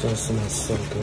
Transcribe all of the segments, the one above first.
这是那四五个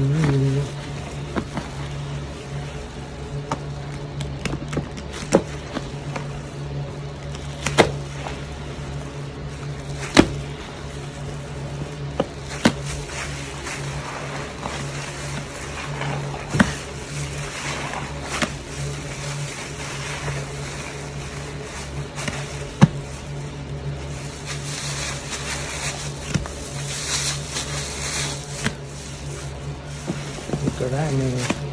Hmm. That man.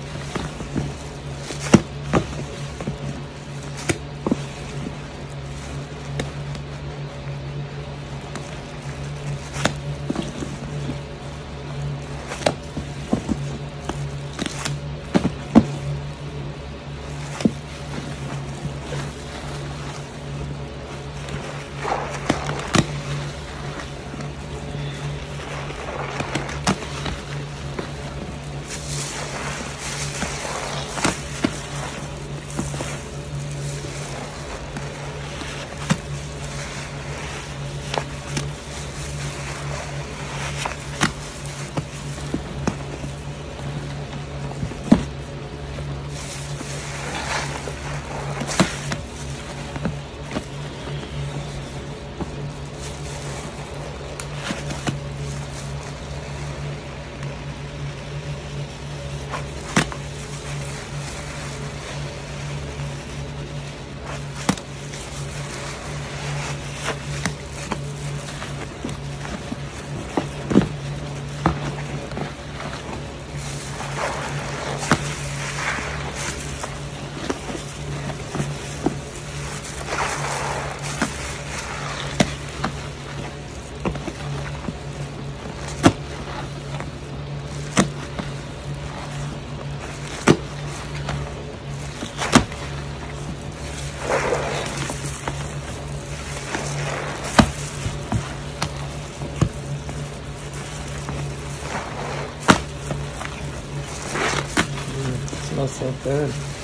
so good.